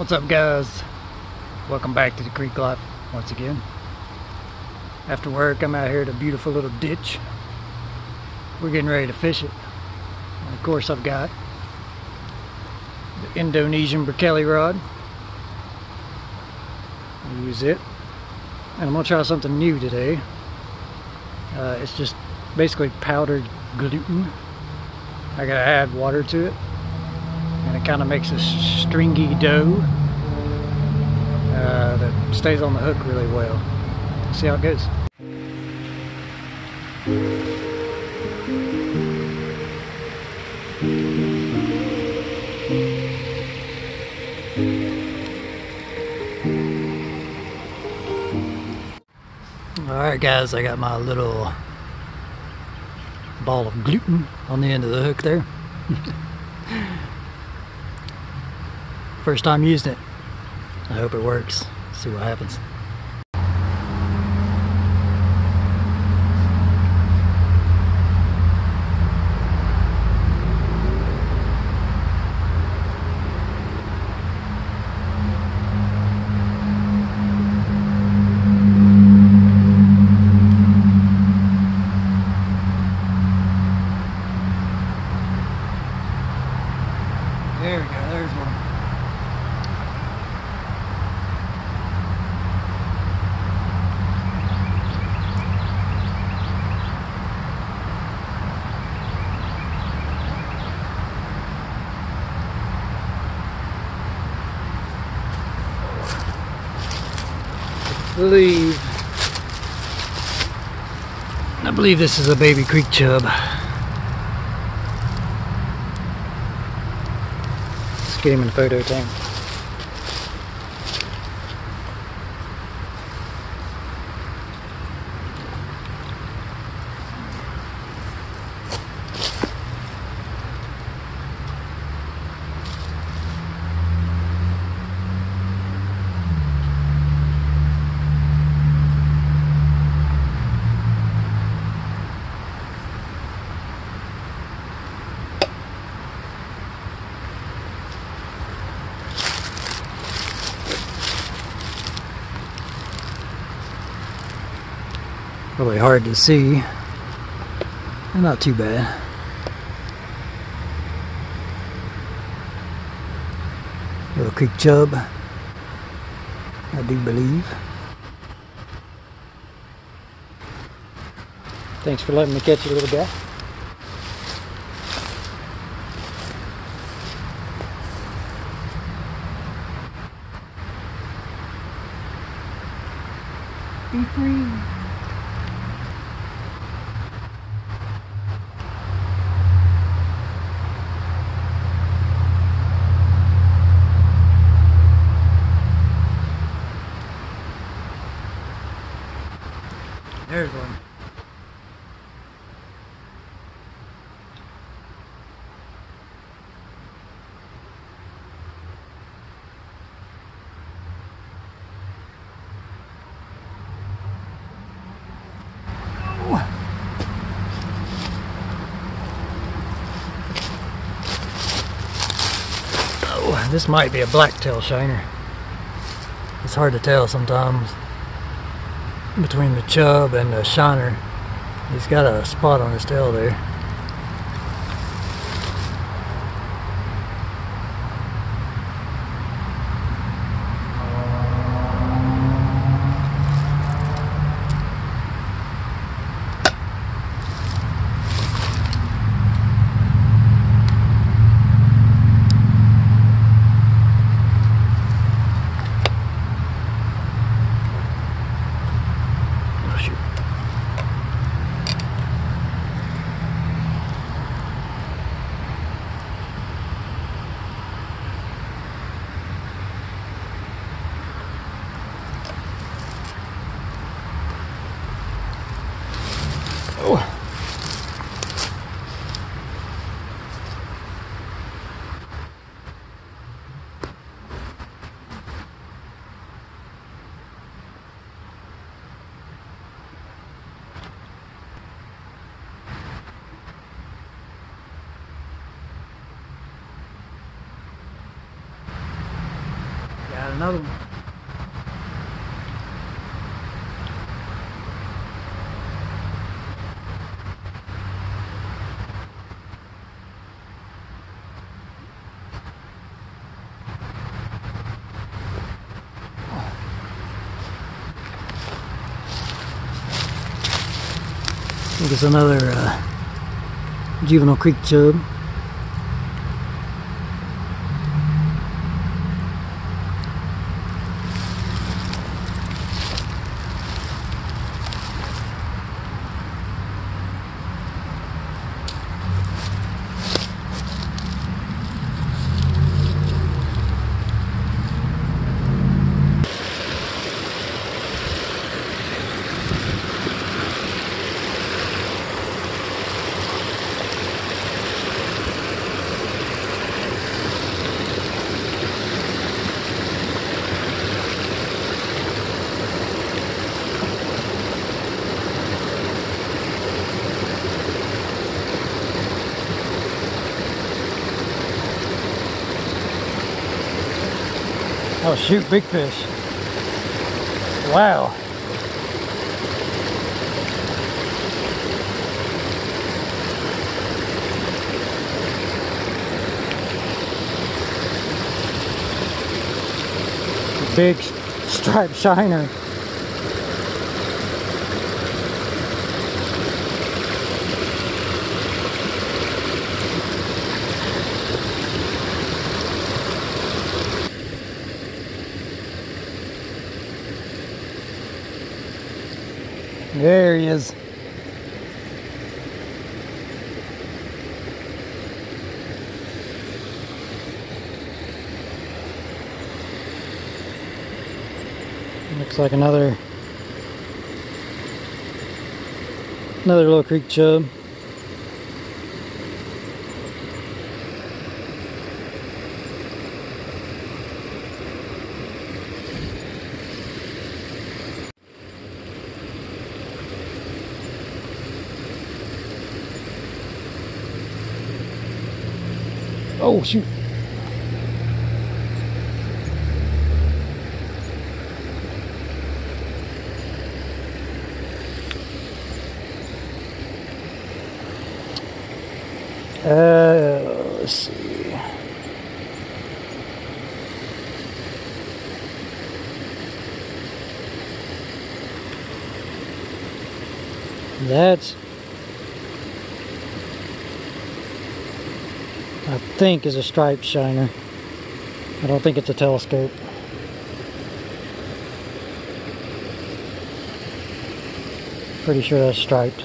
What's up guys? Welcome back to the Creek Life once again. After work I'm out here at a beautiful little ditch. We're getting ready to fish it. And of course I've got the Indonesian Brekele rod. I'll use it. And I'm gonna try something new today. Uh, it's just basically powdered gluten. I gotta add water to it kind of makes a stringy dough uh, that stays on the hook really well. See how it goes. Alright guys, I got my little ball of gluten on the end of the hook there. First time using it. I hope it works. See what happens. There we go, there's one. Believe I believe this is a baby creek chub. Let's get him in the photo tank. Really hard to see. And Not too bad. Little creek chub. I do believe. Thanks for letting me catch you, little guy. Be free. There's one. Oh, this might be a blacktail shiner. It's hard to tell sometimes between the chub and the shiner. He's got a spot on his tail there. Oh shoot. Got another one. I think it's another uh, juvenile creek chub. Oh shoot, big fish. Wow. Big striped shiner. There he is. Looks like another another little creek chub. Oh shoot. Uh, let's see. That's I think is a striped shiner. I don't think it's a telescope. Pretty sure that's striped.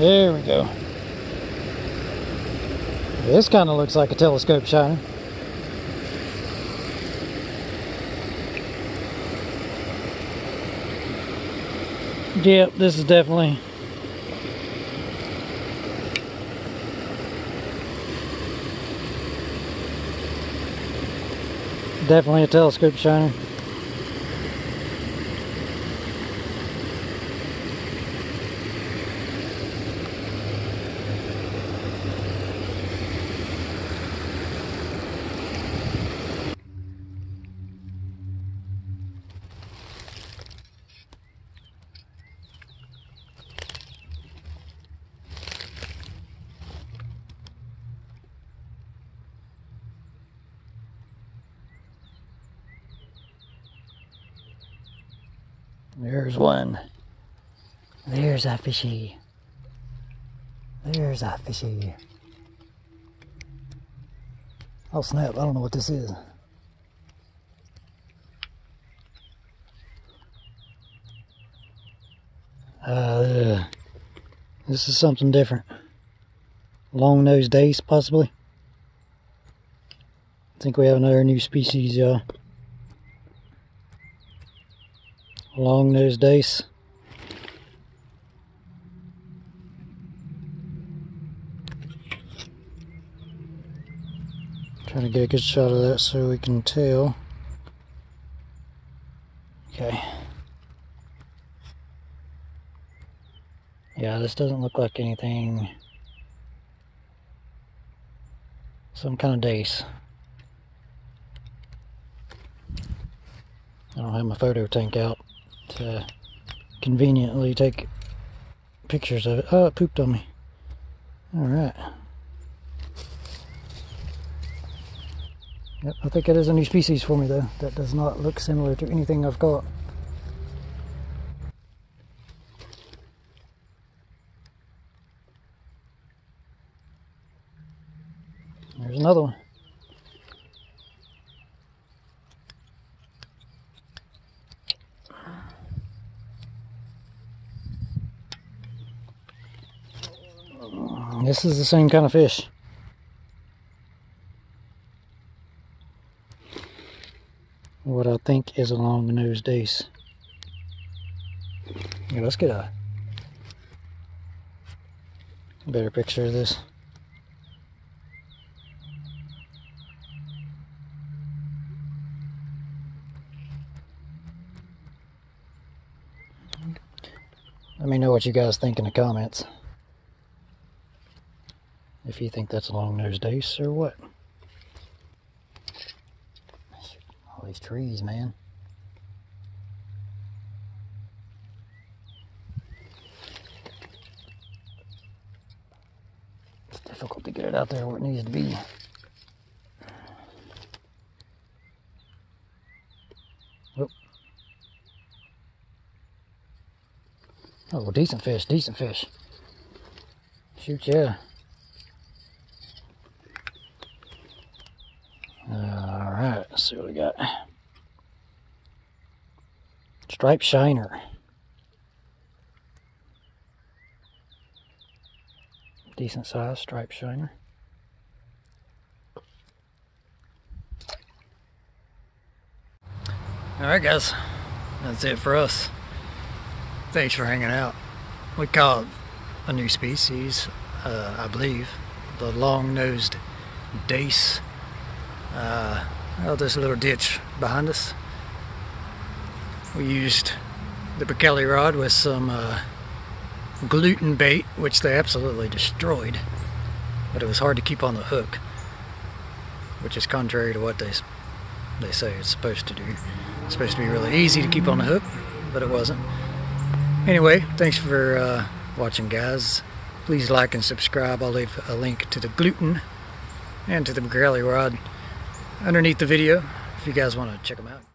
There we go. This kind of looks like a telescope shiner. Yep, this is definitely definitely a telescope shiner. There's one. There's a fishy. There's a fishy. Oh snap, I don't know what this is. Uh, this is something different. Long-nosed dace, possibly. I think we have another new species, y'all. Long-nosed dace. Trying to get a good shot of that so we can tell. Okay. Yeah, this doesn't look like anything. Some kind of dace. I don't have my photo tank out to uh, conveniently take pictures of it. Oh, it pooped on me. Alright. Yep, I think it is a new species for me though. That does not look similar to anything I've got. There's another one. This is the same kind of fish. What I think is a long-nosed dace. Yeah, let's get a better picture of this. Let me know what you guys think in the comments. If you think that's a long-nosed dace or what. All these trees, man. It's difficult to get it out there where it needs to be. Oh, decent fish, decent fish. Shoot, yeah. Alright, let's see what we got. Stripe shiner. Decent size stripe shiner. Alright guys, that's it for us. Thanks for hanging out. We caught a new species, uh, I believe, the long-nosed dace. Uh, out a little ditch behind us. We used the Brekele rod with some uh, gluten bait, which they absolutely destroyed. But it was hard to keep on the hook, which is contrary to what they they say it's supposed to do. It's supposed to be really easy to keep on the hook, but it wasn't. Anyway, thanks for uh, watching, guys. Please like and subscribe. I'll leave a link to the gluten and to the Brekele rod underneath the video if you guys want to check them out.